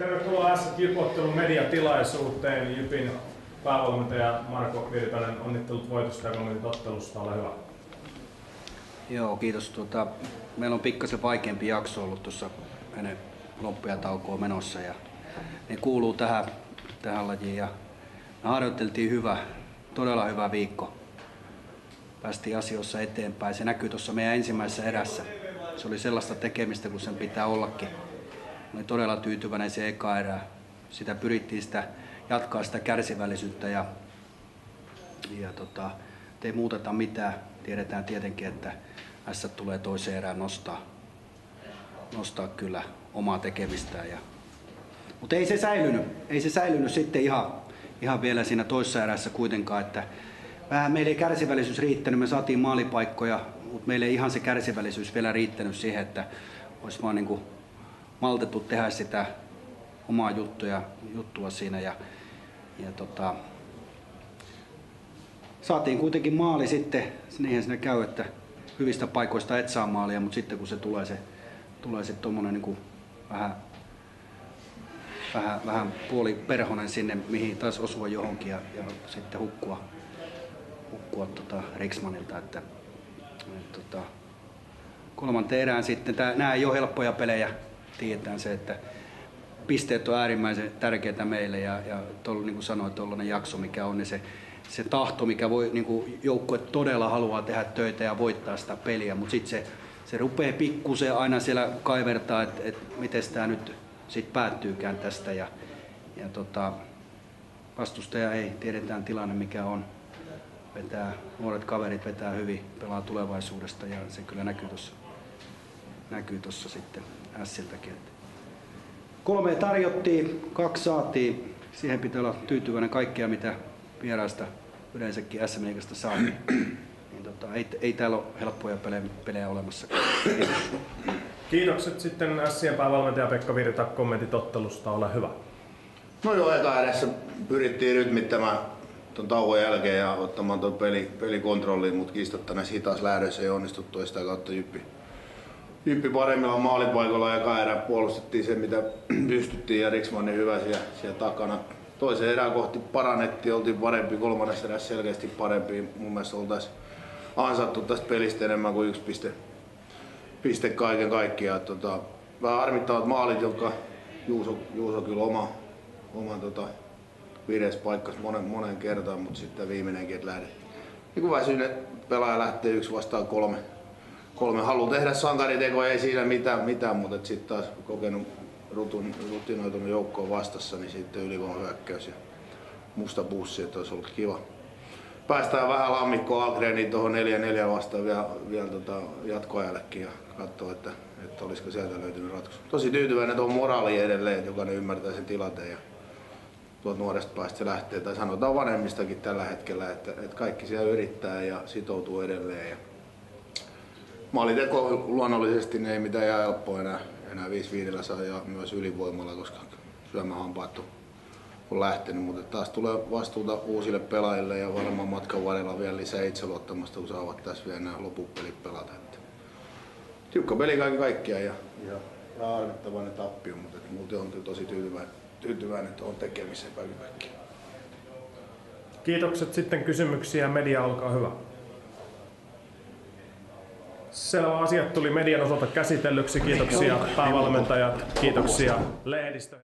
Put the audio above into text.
Tervetuloa S Jypottelun mediatilaisuuteen. Jypin päävalmentaja Marko Virtanen, onnittelut voitosta ja ottelusta, ole hyvä. Joo, kiitos. Tuota, meillä on pikkasen vaikeampi jakso ollut tuossa ennen loppuja taukoa menossa ja ne kuuluu tähän, tähän lajiin ja me harjoiteltiin hyvä, todella hyvä viikko. Päästiin asioissa eteenpäin. Se näkyy tuossa meidän ensimmäisessä erässä. Se oli sellaista tekemistä kuin sen pitää ollakin. Mä olin todella tyytyväinen se eka erä. Sitä pyrittiin sitä, jatkaa sitä kärsivällisyyttä ja, ja tota, ei muuteta mitään. Tiedetään tietenkin, että S tulee toiseen erään nostaa, nostaa kyllä omaa tekemistään. Ja, mutta ei se säilynyt. Ei se säilynyt sitten ihan, ihan vielä siinä toisessa erässä kuitenkaan, että vähän meillä ei kärsivällisyys riittänyt. Me saatiin maalipaikkoja, mutta meillä ei ihan se kärsivällisyys vielä riittänyt siihen, että olisi vaan niin kuin maltettu tehdä sitä omaa juttuja, juttua siinä. Ja, ja tota, saatiin kuitenkin maali sitten, niinhän siinä käy, että hyvistä paikoista et saa maalia, mutta sitten kun se tulee se, tulee se tommonen niin vähän, vähän, vähän puoli perhonen sinne, mihin taas osua johonkin ja, ja sitten hukkua, hukkua tota Riksmanilta, että, et, tota, kolmanteen erään sitten, tää, nämä ei ole helppoja pelejä, tiedetään se, että pisteet on äärimmäisen tärkeitä meille ja, ja tol, niin kuin sanoin, tuollainen jakso mikä on, niin se, se tahto, mikä voi, niin kuin joukkue todella haluaa tehdä töitä ja voittaa sitä peliä, mutta sitten se, se rupeaa pikkusen aina siellä kaivertaa, että et miten tämä nyt sit päättyykään tästä ja, ja tota, vastustaja ei, tiedetään tilanne mikä on, vetää, nuoret kaverit vetää hyvin, pelaa tulevaisuudesta ja se kyllä näkyy tuossa näkyy tossa sitten Siltäkin. Kolme tarjottiin, kaksi saatiin. Siihen pitää olla tyytyväinen kaikkea, mitä vieraista yleensäkin SM Liigasta saa. niin tota, ei, ei täällä ole helppoja pelejä, pelejä olemassa. Kiitos. Kiitokset sitten Sien päävalmentaja Pekka Virta, kommentit ottelusta, ole hyvä. No joo, eka edessä pyrittiin rytmittämään tuon tauon jälkeen ja ottamaan tuon peli, pelikontrolliin, mutta kiistatta näissä hitaassa lähdöissä ei onnistuttu ja sitä kautta Jyppi, Jyppi paremmilla maalipaikoilla ja erä puolustettiin se mitä pystyttiin ja Riksmanin hyvä siellä, siellä takana. Toisen erään kohti parannettiin, oltiin parempi, kolmannessa erässä selkeästi parempi. Mun mielestä oltaisiin ansattu tästä pelistä enemmän kuin yksi piste, piste kaiken kaikkiaan. Tota, vähän harmittavat maalit, jotka Juuso, Juuso kyllä oma, oman tota, vireessä paikkas monen, monen kertaan, mutta sitten viimeinenkin, että lähdettiin. Niin kuin väsynyt pelaaja lähtee yksi vastaan kolme, kolme haluaa tehdä sankaritekoja, ei siinä mitään, mitään mutta sitten taas kokenut rutun, rutinoitunut joukkoon vastassa, niin sitten ylivoimahyökkäys ja musta bussi, että olisi ollut kiva. Päästään vähän lammikkoa Algreeniin tuohon 4-4 vastaan vielä, vielä tota jatkoajallekin ja katsoa, että, että olisiko sieltä löytynyt ratkaisu. Tosi tyytyväinen tuohon moraaliin edelleen, että jokainen ymmärtää sen tilanteen ja tuolta nuoresta päästä se lähtee, tai sanotaan vanhemmistakin tällä hetkellä, että, että kaikki siellä yrittää ja sitoutuu edelleen. Ja Maaliteko luonnollisesti ne ei mitään jää helppoa enää, enää 5 5 saa ja myös ylivoimalla, koska syömähampaat on, on lähtenyt, mutta taas tulee vastuuta uusille pelaajille ja varmaan matkan varrella vielä lisää itseluottamusta, kun saavat tässä vielä nämä loppupelit pelata. Että tiukka peli kaiken kaikkiaan ja, ja, ja harmittavainen tappio, mutta muuten on tosi tyytyväinen, tyytyväinen tuohon tekemiseen kaiken kaikkiaan. Kiitokset sitten kysymyksiä. Media, olkaa hyvä. Selvä asiat tuli median osalta käsitellyksi. Kiitoksia päävalmentajat, kiitoksia lehdistö.